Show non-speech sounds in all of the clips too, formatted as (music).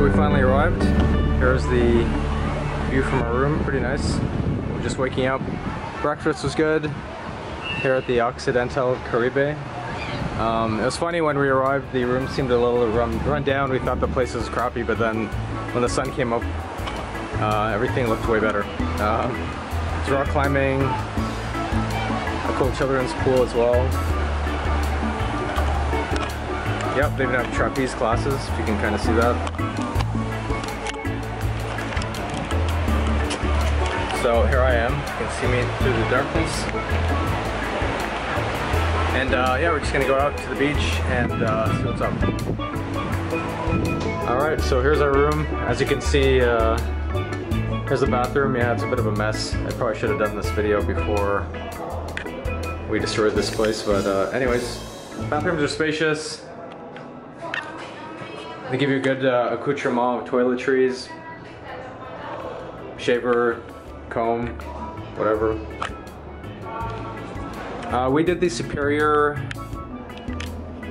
So we finally arrived. Here's the view from our room, pretty nice. We're just waking up. Breakfast was good here at the Occidental Caribe. Um, it was funny when we arrived, the room seemed a little run, run down. We thought the place was crappy, but then when the sun came up, uh, everything looked way better. Um, it's rock climbing, a cool children's pool as well. Yep, they even have trapeze classes, if you can kind of see that. So here I am, you can see me through the darkness. And uh, yeah, we're just gonna go out to the beach and uh, see what's up. Alright, so here's our room. As you can see, uh, here's the bathroom. Yeah, it's a bit of a mess. I probably should have done this video before we destroyed this place, but uh, anyways, bathrooms are spacious. They give you a good uh, accoutrement of toiletries, shaver, comb, whatever. Uh, we did the Superior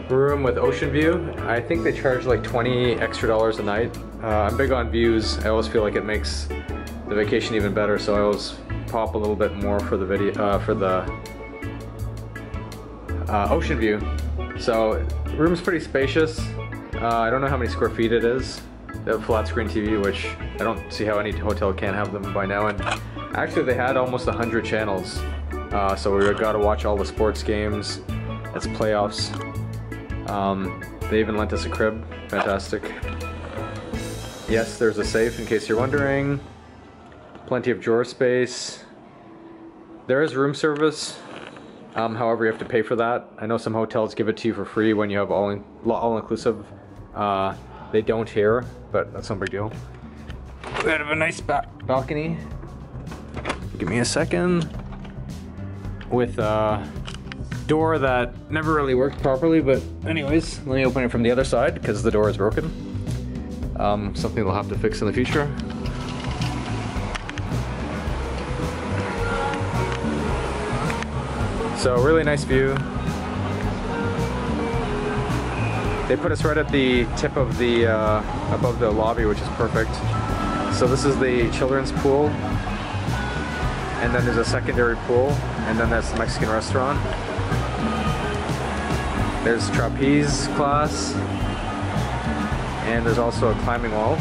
room with ocean view. I think they charge like 20 extra dollars a night. Uh, I'm big on views. I always feel like it makes the vacation even better, so I always pop a little bit more for the video uh, for the uh, ocean view. So room's pretty spacious. Uh, I don't know how many square feet it is. Have flat screen TV, which I don't see how any hotel can have them by now. And actually, they had almost 100 channels. Uh, so we got to watch all the sports games. It's playoffs. Um, they even lent us a crib. Fantastic. Yes, there's a safe in case you're wondering. Plenty of drawer space. There is room service. Um, however, you have to pay for that. I know some hotels give it to you for free when you have all in, all inclusive. Uh, they don't here, but that's no big deal. We have a nice ba balcony. Give me a second. With a door that never really worked properly, but anyways, let me open it from the other side because the door is broken. Um, something they'll have to fix in the future. So really nice view. They put us right at the tip of the, uh, above the lobby, which is perfect. So this is the children's pool. And then there's a secondary pool. And then that's the Mexican restaurant. There's trapeze class. And there's also a climbing wall.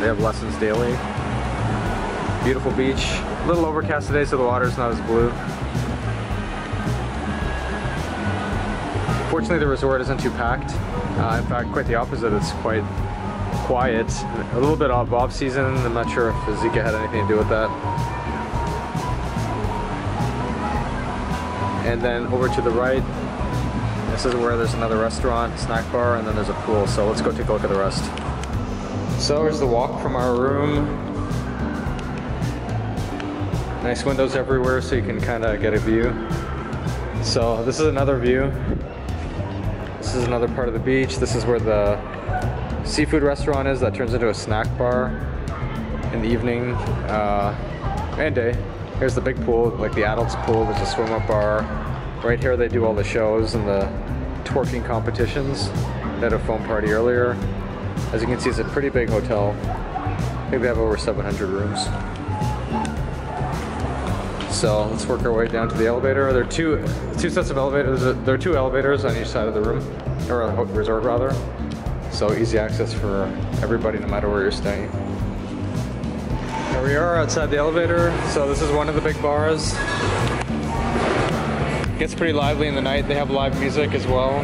They have lessons daily. Beautiful beach. A little overcast today, so the water's not as blue. Fortunately, the resort isn't too packed. Uh, in fact, quite the opposite. It's quite quiet. A little bit off off season. I'm not sure if Zika had anything to do with that. And then over to the right, this is where there's another restaurant, snack bar, and then there's a pool. So let's go take a look at the rest. So here's the walk from our room Nice windows everywhere so you can kind of get a view. So this is another view. Another part of the beach. This is where the seafood restaurant is that turns into a snack bar in the evening uh, and day. Here's the big pool, like the adults pool. There's a swim up bar. Right here they do all the shows and the twerking competitions. They had a foam party earlier. As you can see, it's a pretty big hotel. Think they have over 700 rooms. So let's work our way down to the elevator. There are two, two sets of elevators. There are two elevators on each side of the room, or a resort rather. So easy access for everybody, no matter where you're staying. Here we are outside the elevator. So this is one of the big bars. It gets pretty lively in the night. They have live music as well.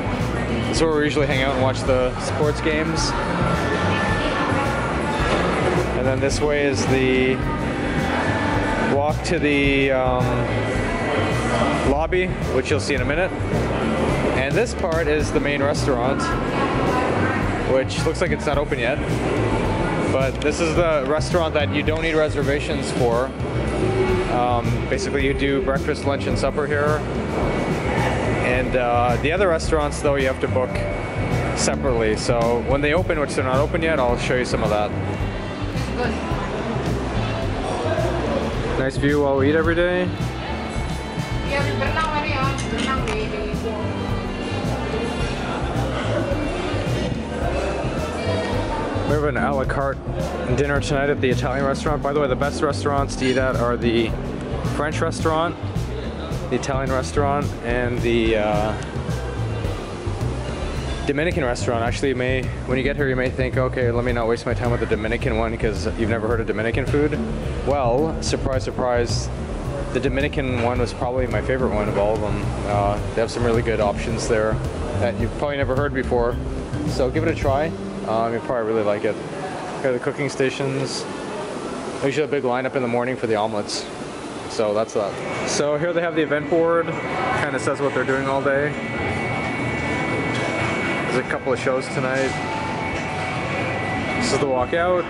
This is where we usually hang out and watch the sports games. And then this way is the walk to the um, lobby, which you'll see in a minute. This part is the main restaurant, which looks like it's not open yet. But this is the restaurant that you don't need reservations for. Um, basically, you do breakfast, lunch, and supper here. And uh, the other restaurants, though, you have to book separately. So when they open, which they're not open yet, I'll show you some of that. Nice view while we eat every day. We have an a la carte dinner tonight at the Italian restaurant. By the way, the best restaurants to eat at are the French restaurant, the Italian restaurant, and the uh, Dominican restaurant. Actually, you may when you get here, you may think, okay, let me not waste my time with the Dominican one because you've never heard of Dominican food. Well, surprise, surprise, the Dominican one was probably my favorite one of all of them. Uh, they have some really good options there that you've probably never heard before. So give it a try. Um, you probably really like it. Here are the cooking stations. Usually a big lineup in the morning for the omelets. So that's that. So here they have the event board. Kind of says what they're doing all day. There's a couple of shows tonight. This is the walkout.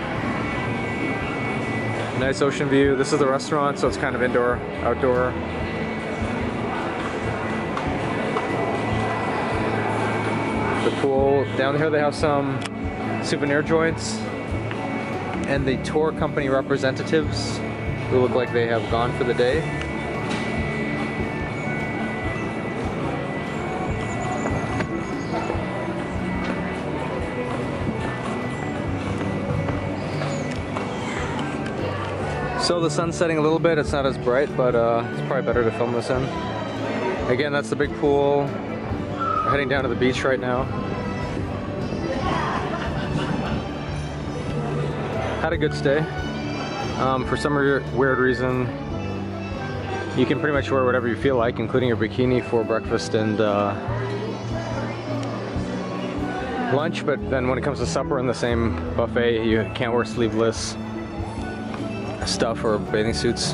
Nice ocean view. This is the restaurant, so it's kind of indoor, outdoor. The pool. Down here they have some souvenir joints and the tour company representatives who look like they have gone for the day. So the sun's setting a little bit, it's not as bright, but uh, it's probably better to film this in. Again, that's the big pool. We're heading down to the beach right now. Had a good stay. Um, for some weird reason, you can pretty much wear whatever you feel like, including your bikini for breakfast and uh, lunch, but then when it comes to supper in the same buffet, you can't wear sleeveless stuff or bathing suits.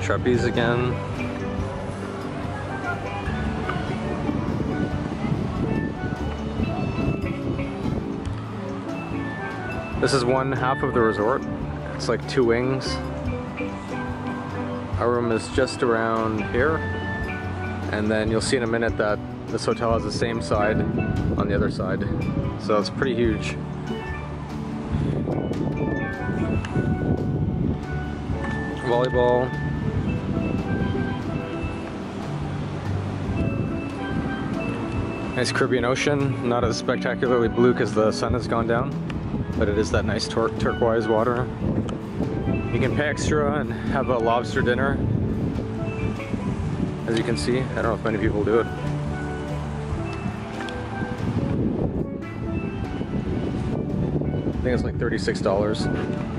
Trapeze again. This is one half of the resort. It's like two wings. Our room is just around here. And then you'll see in a minute that this hotel has the same side on the other side. So it's pretty huge. volleyball. Nice Caribbean Ocean, not as spectacularly blue because the sun has gone down, but it is that nice tur turquoise water. You can pay extra and have a lobster dinner. As you can see, I don't know if many people do it. I think it's like $36.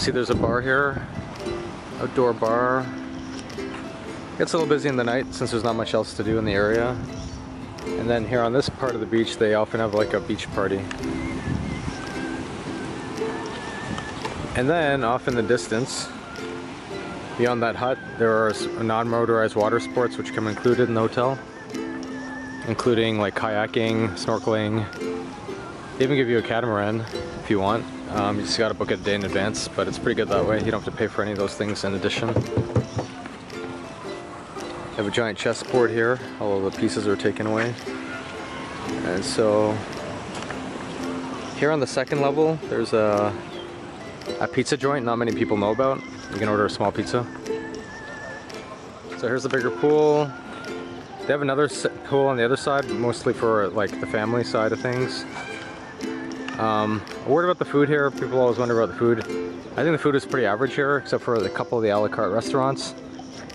See there's a bar here, outdoor bar. Gets a little busy in the night since there's not much else to do in the area. And then here on this part of the beach, they often have like a beach party. And then off in the distance, beyond that hut, there are non-motorized water sports which come included in the hotel, including like kayaking, snorkeling. They even give you a catamaran if you want. Um, you just gotta book it a day in advance, but it's pretty good that way. You don't have to pay for any of those things in addition. You have a giant chessboard here, all of the pieces are taken away. And so, here on the second level, there's a, a pizza joint not many people know about. You can order a small pizza. So here's the bigger pool. They have another pool on the other side, mostly for like the family side of things. Um, a word about the food here. People always wonder about the food. I think the food is pretty average here, except for a couple of the a la carte restaurants.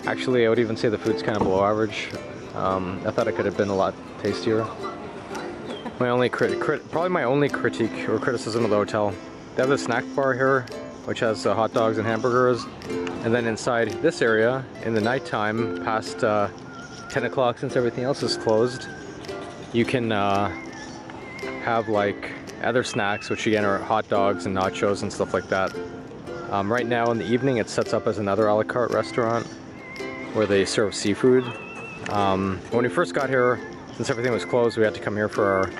Actually, I would even say the food's kind of below average. Um, I thought it could have been a lot tastier. My only crit, crit, probably my only critique or criticism of the hotel. They have the snack bar here, which has uh, hot dogs and hamburgers. And then inside this area, in the nighttime, past uh, 10 o'clock since everything else is closed, you can uh, have like other snacks, which again are hot dogs and nachos and stuff like that. Um, right now in the evening it sets up as another a la carte restaurant where they serve seafood. Um, when we first got here, since everything was closed, we had to come here for our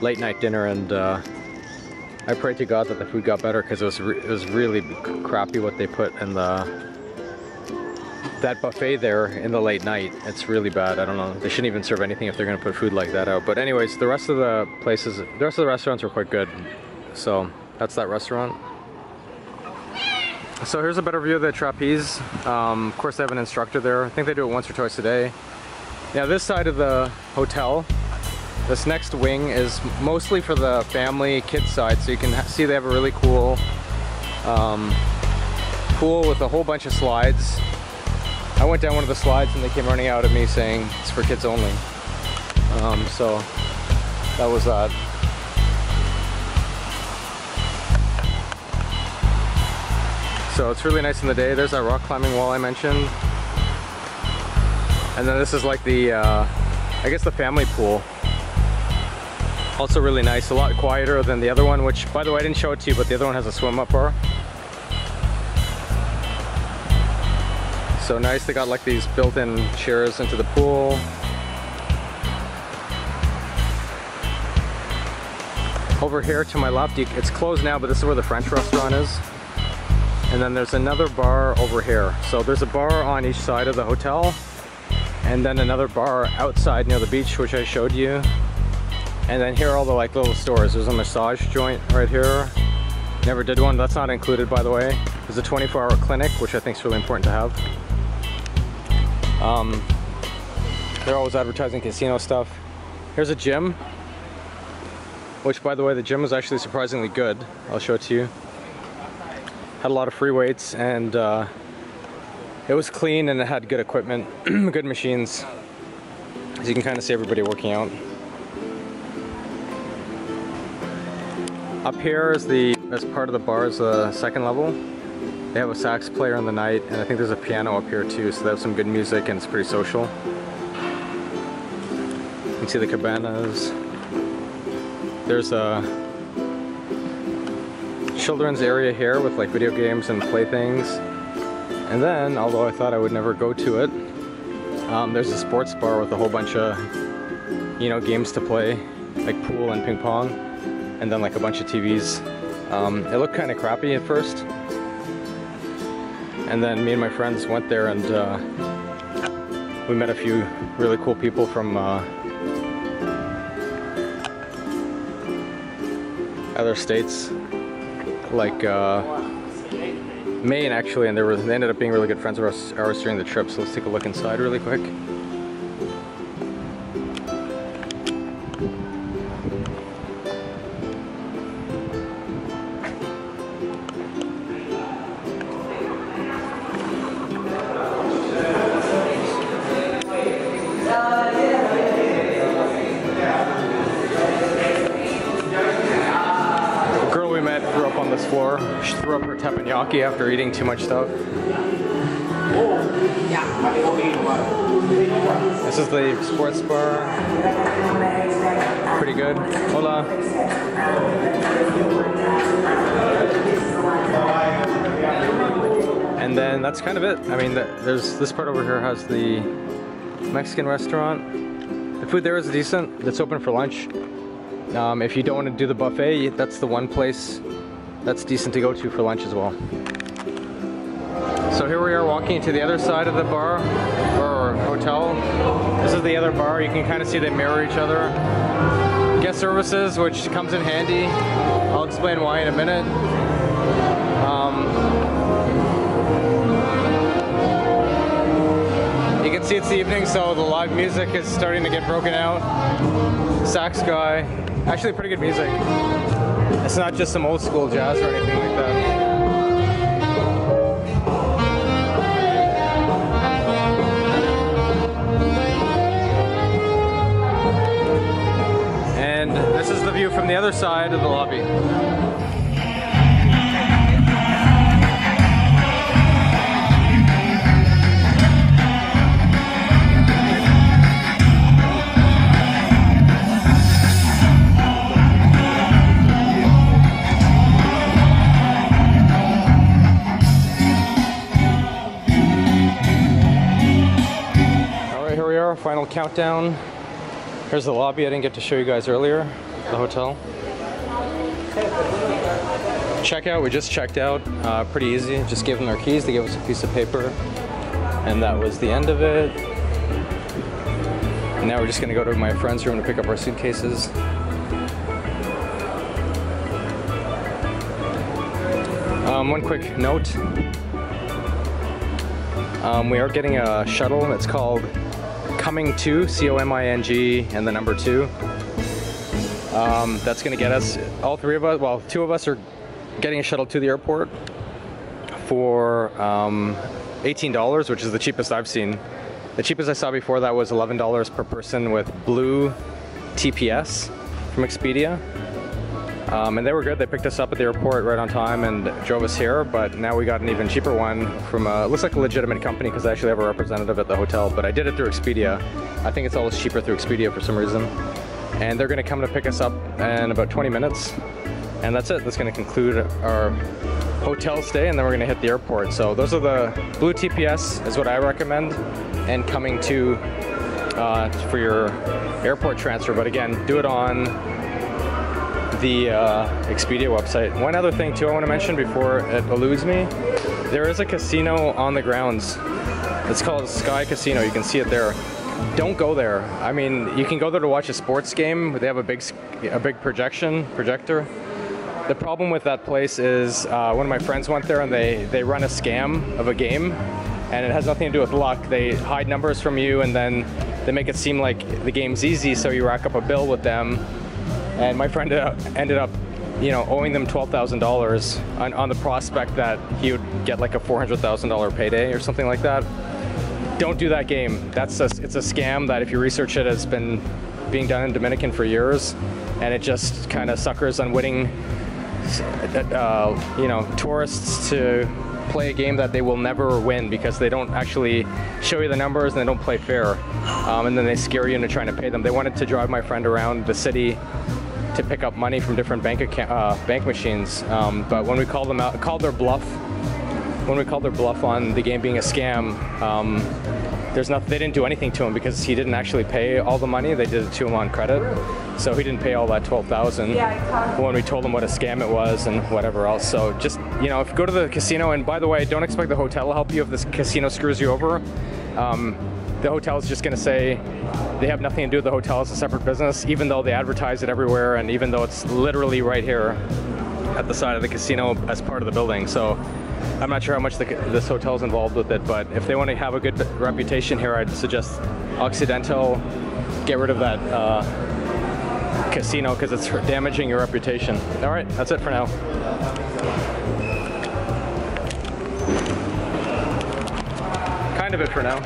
late night dinner and uh, I prayed to God that the food got better because it was it was really crappy what they put in the that buffet there in the late night. It's really bad. I don't know. They shouldn't even serve anything if they're gonna put food like that out. But anyways, the rest of the places, the rest of the restaurants are quite good. So that's that restaurant. So here's a better view of the trapeze. Um, of course, they have an instructor there. I think they do it once or twice a day. Now this side of the hotel, this next wing is mostly for the family kids side. So you can see they have a really cool um, pool with a whole bunch of slides. I went down one of the slides and they came running out at me saying it's for kids only. Um, so that was that. So it's really nice in the day. There's that rock climbing wall I mentioned. And then this is like the, uh, I guess the family pool. Also really nice, a lot quieter than the other one, which by the way, I didn't show it to you, but the other one has a swim up bar. So nice, they got like these built-in chairs into the pool. Over here to my left, it's closed now, but this is where the French restaurant is. And then there's another bar over here. So there's a bar on each side of the hotel and then another bar outside near the beach, which I showed you. And then here are all the like little stores. There's a massage joint right here. Never did one, that's not included by the way. There's a 24 hour clinic, which I think is really important to have. Um, they're always advertising casino stuff. Here's a gym, which by the way, the gym was actually surprisingly good. I'll show it to you had a lot of free weights and uh, it was clean and it had good equipment, (clears throat) good machines. So you can kind of see everybody working out. Up here is the, as part of the bar is the second level. They have a sax player in the night and I think there's a piano up here too, so they have some good music and it's pretty social. You can see the cabanas. There's a children's area here with like video games and playthings. And then, although I thought I would never go to it, um, there's a sports bar with a whole bunch of, you know, games to play, like pool and ping pong, and then like a bunch of TVs. Um, it looked kind of crappy at first. And then me and my friends went there and uh, we met a few really cool people from uh, other states like uh, Maine actually, and they, were, they ended up being really good friends of ours, ours during the trip. So let's take a look inside really quick. After eating too much stuff. This is the sports bar. Pretty good. Hola. And then that's kind of it. I mean, there's this part over here has the Mexican restaurant. The food there is decent. It's open for lunch. Um, if you don't want to do the buffet, that's the one place that's decent to go to for lunch as well. So here we are walking to the other side of the bar or hotel. This is the other bar. You can kind of see they mirror each other. Guest services, which comes in handy. I'll explain why in a minute. Um, you can see it's the evening, so the live music is starting to get broken out. Sax guy, actually pretty good music. It's not just some old school jazz or anything like that. And this is the view from the other side of the lobby. Countdown. Here's the lobby I didn't get to show you guys earlier, the hotel. Checkout, we just checked out, uh, pretty easy. Just gave them our keys, they gave us a piece of paper. And that was the end of it. Now we're just gonna go to my friend's room to pick up our suitcases. Um, one quick note. Um, we are getting a shuttle. It's called Coming To, C-O-M-I-N-G, and the number two. Um, that's gonna get us, all three of us, well, two of us are getting a shuttle to the airport for um, $18, which is the cheapest I've seen. The cheapest I saw before that was $11 per person with Blue TPS from Expedia. Um, and they were good. They picked us up at the airport right on time and drove us here. But now we got an even cheaper one from a, looks like a legitimate company because I actually have a representative at the hotel. But I did it through Expedia. I think it's always cheaper through Expedia for some reason. And they're going to come to pick us up in about 20 minutes. And that's it. That's going to conclude our hotel stay, and then we're going to hit the airport. So those are the Blue TPS is what I recommend, and coming to uh, for your airport transfer. But again, do it on the uh, Expedia website. One other thing too I want to mention before it eludes me, there is a casino on the grounds. It's called Sky Casino. You can see it there. Don't go there. I mean, you can go there to watch a sports game. They have a big, a big projection projector. The problem with that place is uh, one of my friends went there and they, they run a scam of a game and it has nothing to do with luck. They hide numbers from you and then they make it seem like the game's easy so you rack up a bill with them and my friend ended up, you know, owing them $12,000 on, on the prospect that he would get like a $400,000 payday or something like that. Don't do that game. That's a, it's a scam that if you research it, has been being done in Dominican for years, and it just kind of suckers unwitting, uh, you know, tourists to play a game that they will never win because they don't actually show you the numbers and they don't play fair. Um, and then they scare you into trying to pay them. They wanted to drive my friend around the city to pick up money from different bank account, uh, bank machines. Um, but when we called them out, called their bluff, when we called their bluff on the game being a scam, um, there's nothing. They didn't do anything to him because he didn't actually pay all the money. They did it to him on credit, so he didn't pay all that twelve thousand. When we told him what a scam it was and whatever else. So just you know, if you go to the casino, and by the way, don't expect the hotel to help you if this casino screws you over. Um, the hotel is just going to say they have nothing to do with the hotel. It's a separate business, even though they advertise it everywhere, and even though it's literally right here at the side of the casino as part of the building. So I'm not sure how much the, this hotel is involved with it, but if they want to have a good reputation here, I'd suggest Occidental get rid of that uh, casino because it's (laughs) damaging your reputation. All right, that's it for now. Kind of it for now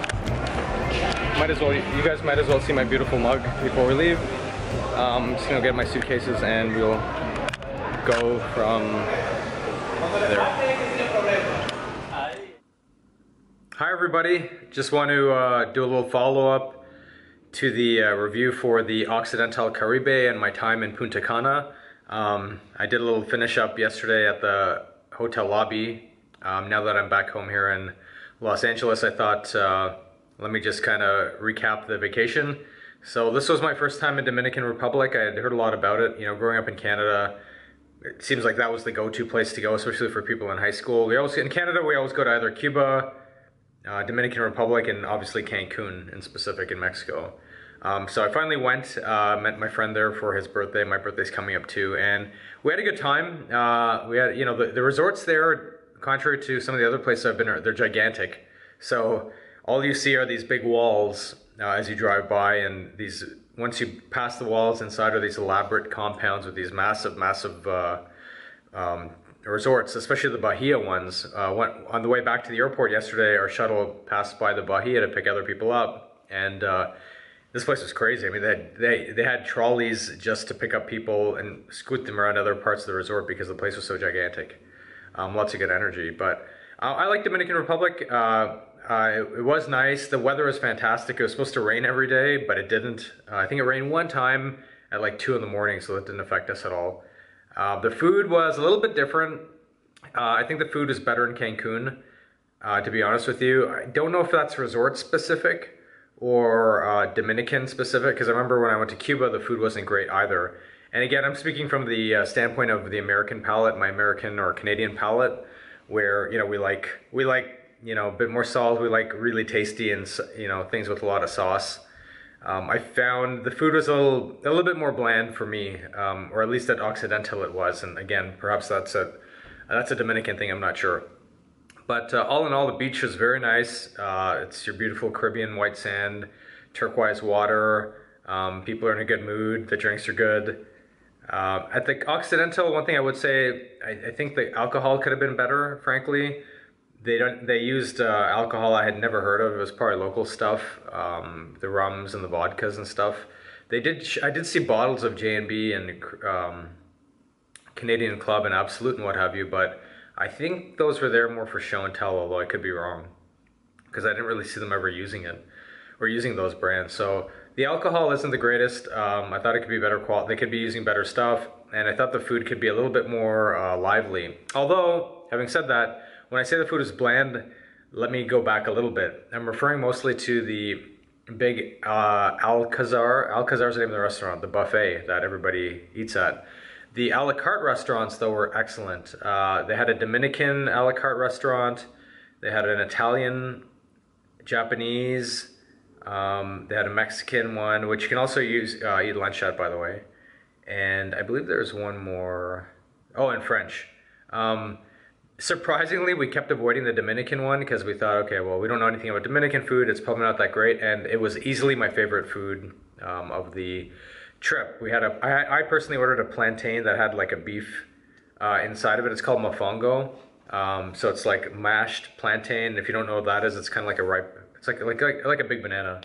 might as well, you guys might as well see my beautiful mug before we leave. Um, I'm just gonna get my suitcases and we'll go from there. Hi everybody, just want to uh, do a little follow-up to the uh, review for the Occidental Caribe and my time in Punta Cana. Um, I did a little finish up yesterday at the hotel lobby. Um, now that I'm back home here in Los Angeles, I thought uh, let me just kind of recap the vacation. So this was my first time in Dominican Republic. I had heard a lot about it. You know, growing up in Canada, it seems like that was the go-to place to go, especially for people in high school. We always in Canada we always go to either Cuba, uh, Dominican Republic, and obviously Cancun in specific in Mexico. Um, so I finally went, uh, met my friend there for his birthday. My birthday's coming up too, and we had a good time. Uh, we had, you know, the, the resorts there, contrary to some of the other places I've been, they're gigantic. So all you see are these big walls uh, as you drive by and these once you pass the walls inside are these elaborate compounds with these massive massive uh, um, resorts especially the bahia ones uh, went, on the way back to the airport yesterday our shuttle passed by the bahia to pick other people up and uh, this place was crazy. I mean, they had, they, they had trolleys just to pick up people and scoot them around other parts of the resort because the place was so gigantic. Um, lots of good energy. But I like Dominican Republic. Uh, it, it, was nice. The weather was fantastic. It was supposed to rain every day, but it didn't. Uh, I think it rained one time at like 2 in the morning, so that didn't affect us at all. Uh, the food was a little bit different. Uh, I think the food is better in Cancun, uh, to be honest with you. I don't know if that's resort specific or uh, Dominican specific, because I remember when I went to Cuba, the food wasn't great either. And again, I'm speaking from the standpoint of the American palate, my American or Canadian palate, where, you know, we like, we like you know a bit more salt. We like really tasty and you know things with a lot of sauce. Um, I found the food was a little, a little bit more bland for me, um, or at least at Occidental it was. And again, perhaps that's a that's a Dominican thing. I'm not sure. But uh, all in all, the beach was very nice. Uh, it's your beautiful Caribbean white sand, turquoise water. Um, people are in a good mood. The drinks are good. Uh, at the Occidental, one thing I would say, I, I, think the alcohol could have been better. Frankly, they don't. They used uh, alcohol I had never heard of. It was probably local stuff, um, the rums and the vodkas and stuff. They did. I did see bottles of J and B and um, Canadian Club and Absolut and what have you, but I think those were there more for show and tell. Although I could be wrong, because I didn't really see them ever using it or using those brands. So the alcohol isn't the greatest. Um, I thought it could be better quality. They could be using better stuff, and I thought the food could be a little bit more uh, lively. Although, having said that, when I say the food is bland, let me go back a little bit. I'm referring mostly to the big uh, Alcazar. Alcazar is the name of the restaurant, the buffet that everybody eats at. The a la carte restaurants, though, were excellent. Uh, they had a Dominican a la carte restaurant. They had an Italian, Japanese, um, they had a Mexican one, which you can also use uh, eat lunch at, by the way. And I believe there's one more. Oh, in French. Um, surprisingly, we kept avoiding the Dominican one because we thought, okay, well, we don't know anything about Dominican food. It's probably not that great, and it was easily my favorite food um, of the trip. We had a. I, I personally ordered a plantain that had like a beef uh, inside of it. It's called mofongo. Um, so it's like mashed plantain. If you don't know what that is, it's kind of like a ripe it's like like like, like a big banana.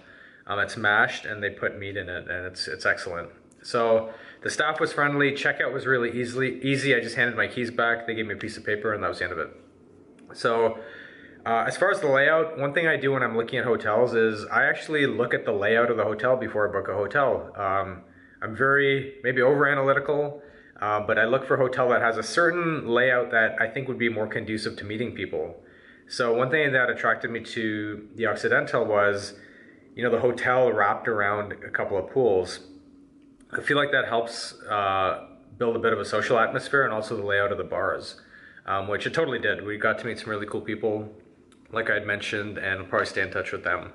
Um, it's mashed and they put meat in it, and it's it's excellent. So the staff was friendly. Checkout was really easily easy. I just handed my keys back. They gave me a piece of paper, and that was the end of it. So. Uh, as far as the layout, one thing I do when I'm looking at hotels is I actually look at the layout of the hotel before I book a hotel. Um, I'm very maybe over analytical, uh, but I look for a hotel that has a certain layout that I think would be more conducive to meeting people. So one thing that attracted me to the Occidental was, you know, the hotel wrapped around a couple of pools. I feel like that helps uh, build a bit of a social atmosphere and also the layout of the bars, um, which it totally did. We got to meet some really cool people, like I had mentioned, and I'll probably stay in touch with them.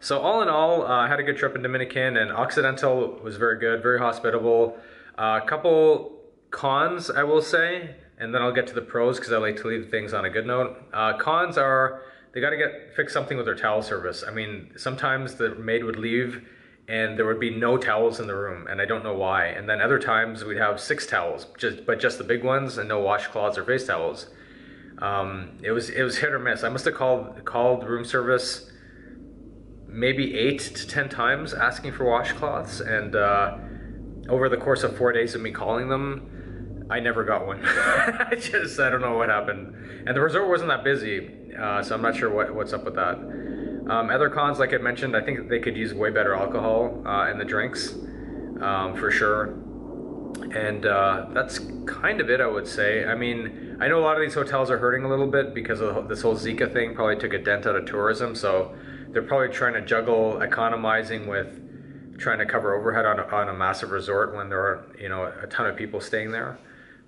So all in all, uh, I had a good trip in Dominican, and Occidental was very good, very hospitable. A uh, couple cons, I will say and then I'll get to the pros because I like to leave things on a good note. Uh, cons are they got to get fix something with their towel service. I mean, sometimes the maid would leave and there would be no towels in the room, and I don't know why. And then other times we'd have six towels, just but just the big ones and no washcloths or face towels. Um, it was it was hit or miss. I must have called called room service maybe eight to ten times asking for washcloths, and uh, over the course of four days of me calling them, I never got one. (laughs) I just I don't know what happened, and the resort wasn't that busy, uh, so I'm not sure what what's up with that. Um, other cons, like I mentioned, I think they could use way better alcohol uh, in the drinks, um, for sure. And uh, that's kind of it, I would say. I mean, I know a lot of these hotels are hurting a little bit because of this whole Zika thing. Probably took a dent out of tourism, so they're probably trying to juggle economizing with trying to cover overhead on a, on a massive resort when there are you know a ton of people staying there.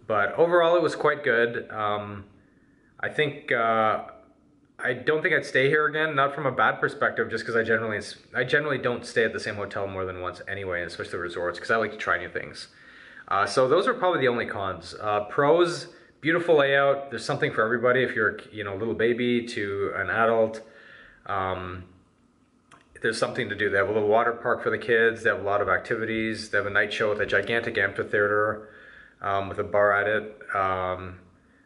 But overall, it was quite good. Um, I think uh, I don't think I'd stay here again. Not from a bad perspective, just because I generally I generally don't stay at the same hotel more than once anyway, especially resorts, because I like to try new things. Uh, so those are probably the only cons. Uh, pros: beautiful layout. There's something for everybody. If you're you know a little baby to an adult. Um, there's something to do. They have a little water park for the kids. They have a lot of activities. They have a night show with a gigantic amphitheater um, with a bar at it. Um,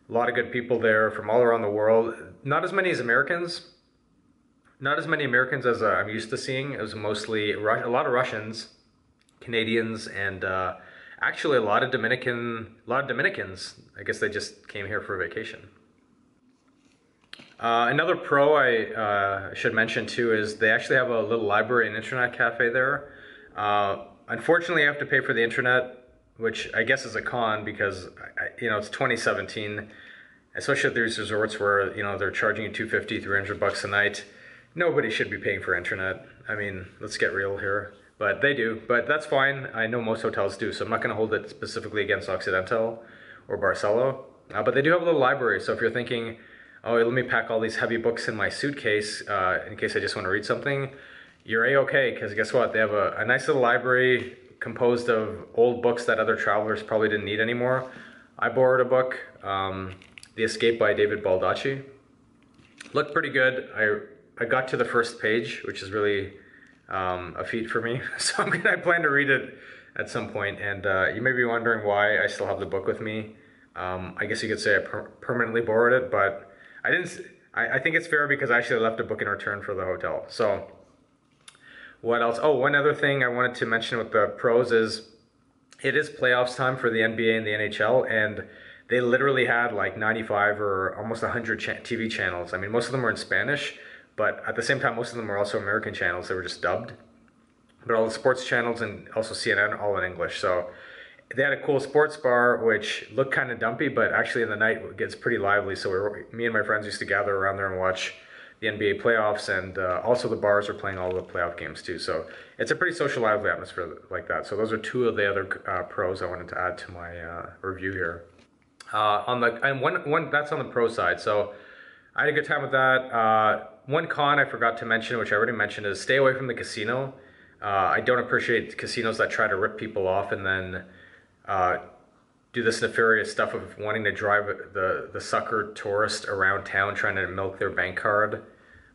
a lot of good people there from all around the world. Not as many as Americans. Not as many Americans as uh, I'm used to seeing. It was mostly a lot of Russians, Canadians, and uh, actually a lot of Dominican, a lot of Dominicans. I guess they just came here for a vacation. Uh, another pro I uh, should mention too is they actually have a little library and internet cafe there. Uh, unfortunately, I have to pay for the internet which I guess is a con because you know it's 2017, especially at these resorts where you know they're charging you 250, 300 bucks a night. Nobody should be paying for internet. I mean, let's get real here. But they do. But that's fine. I know most hotels do, so I'm not going to hold it specifically against Occidental or Barcelo. Uh, but they do have a little library. So if you're thinking, oh, let me pack all these heavy books in my suitcase uh, in case I just want to read something, you're a-okay because guess what? They have a, a nice little library composed of old books that other travelers probably didn't need anymore. I borrowed a book, um, The Escape by David Baldacci. Looked pretty good. I, I got to the first page, which is really um, a feat for me. (laughs) So I'm gonna, I plan to read it at some point. And uh, you may be wondering why I still have the book with me. Um, I guess you could say I per permanently borrowed it, but I didn't. I, I think it's fair because I actually left a book in return for the hotel. So what else? Oh, one other thing I wanted to mention with the pros is it is playoffs time for the NBA and the NHL, and they literally had like 95 or almost 100 cha TV channels. I mean, most of them were in Spanish, but at the same time, most of them were also American channels. They were just dubbed. But all the sports channels and also CNN, all in English. So they had a cool sports bar, which looked kind of dumpy, but actually in the night it gets pretty lively. So we were, me and my friends used to gather around there and watch the NBA playoffs, and uh, also the bars are playing all the playoff games too. So it's a pretty social, lively atmosphere like that. So those are two of the other uh, pros I wanted to add to my uh, review here. Uh, on the and one one that's on the pro side. So I had a good time with that. Uh, one con I forgot to mention, which I already mentioned, is stay away from the casino. Uh, I don't appreciate casinos that try to rip people off and then do this nefarious stuff of wanting to drive the, the sucker tourist around town trying to milk their bank card,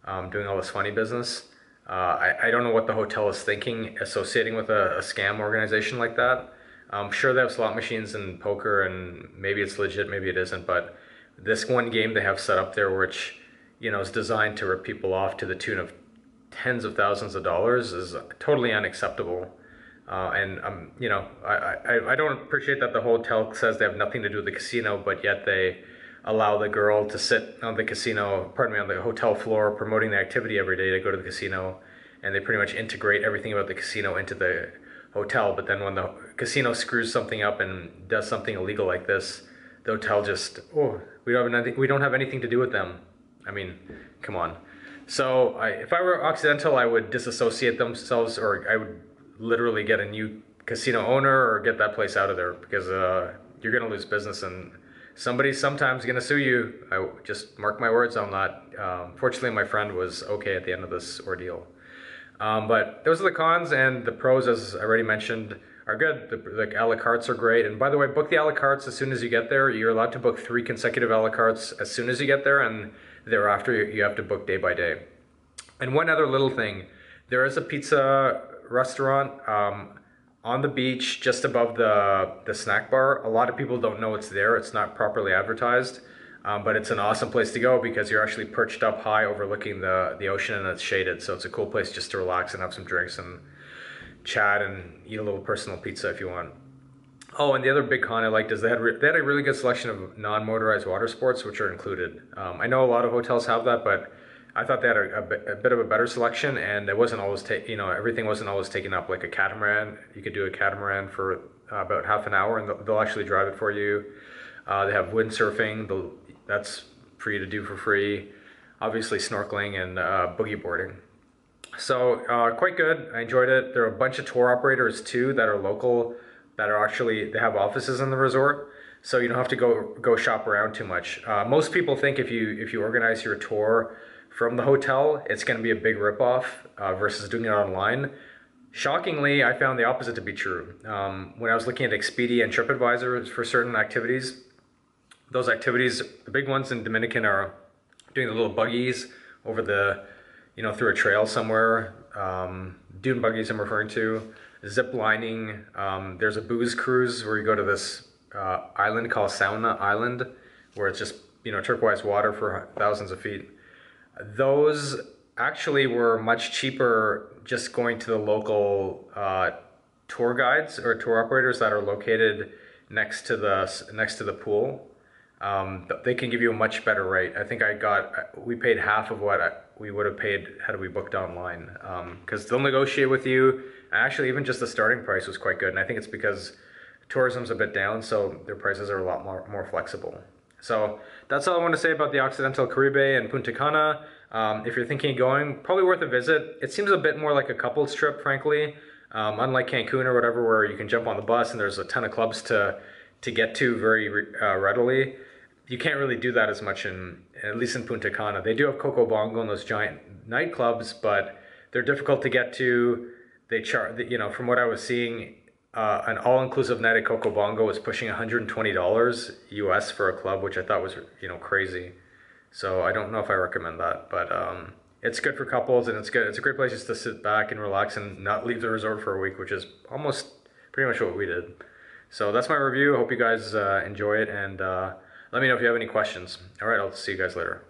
um, doing all this funny business. Uh, I, I don't know what the hotel is thinking associating with a, a scam organization like that. I'm sure they have slot machines and poker and maybe it's legit, maybe it isn't, but this one game they have set up there which, you know, is designed to rip people off to the tune of tens of thousands of dollars is totally unacceptable. Uh, and um, you know, I, I, I don't appreciate that the hotel says they have nothing to do with the casino, but yet they allow the girl to sit on the casino, pardon me, on the hotel floor, promoting the activity every day to go to the casino, and they pretty much integrate everything about the casino into the hotel. But then when the casino screws something up and does something illegal like this, the hotel just oh we don't have anything, we don't have anything to do with them. I mean, come on. So I, if I were Occidental, I would disassociate themselves, or I would literally get a new casino owner or get that place out of there because uh, you're going to lose business and somebody's sometimes going to sue you. I just mark my words on that. Um, fortunately, my friend was okay at the end of this ordeal. Um, but those are the cons and the pros, as I already mentioned, are good. The, the a la cartes are great. And by the way, book the a la cartes as soon as you get there. You're allowed to book three consecutive a la cartes as soon as you get there, and thereafter you have to book day by day. And one other little thing, there is a pizza restaurant um, on the beach just above the, the snack bar. A lot of people don't know it's there. It's not properly advertised. Um, but it's an awesome place to go because you're actually perched up high overlooking the, the ocean and it's shaded. So it's a cool place just to relax and have some drinks and chat and eat a little personal pizza if you want. Oh, and the other big con I liked is they had they had a really good selection of non-motorized water sports, which are included. Um, I know a lot of hotels have that, but I thought they had a, a, a, bit of a better selection, and it wasn't always ta- you know everything wasn't always taken up. Like a catamaran, you could do a catamaran for uh, about half an hour, and they'll, they'll actually drive it for you. Uh, they have windsurfing, the, that's free to do for free. Obviously, snorkeling and uh, boogie boarding. So uh, quite good. I enjoyed it. There are a bunch of tour operators too that are local, that are actually they have offices in the resort so you don't have to go go shop around too much. Uh, most people think if you if you organize your tour from the hotel, it's going to be a big ripoff uh, versus doing it online. Shockingly, I found the opposite to be true. Um, when I was looking at Expedia and TripAdvisor for certain activities, those activities, the big ones in Dominican are doing the little buggies over the, you know, through a trail somewhere. Um, dune buggies I'm referring to, zip lining. Um, there's a booze cruise where you go to this uh, island called Saona Island, where it's just you know turquoise water for thousands of feet. Those actually were much cheaper just going to the local uh, tour guides or tour operators that are located next to the next to the pool. Um, they can give you a much better rate. I think I got we paid half of what I, we would have paid had we booked online because um, they'll negotiate with you. Actually, even just the starting price was quite good, and I think it's because tourism's a bit down, so their prices are a lot more more flexible. So that's all I want to say about the Occidental Caribe and Punta Cana. Um, if you're thinking of going, probably worth a visit. It seems a bit more like a couples trip, frankly. Um, unlike Cancun or whatever, where you can jump on the bus and there's a ton of clubs to to get to very uh, readily. you can't really do that as much in at least in Punta Cana. They do have Coco Bongo and those giant nightclubs, but they're difficult to get to. They charge, you know, from what I was seeing, uh, an all-inclusive night at Coco Bongo was pushing $120 US for a club, which I thought was you know crazy. So I don't know if I recommend that, but um, it's good for couples and it's good. It's a great place just to sit back and relax and not leave the resort for a week, which is almost pretty much what we did. So that's my review. I hope you guys uh, enjoy it and uh, let me know if you have any questions. All right, I'll see you guys later.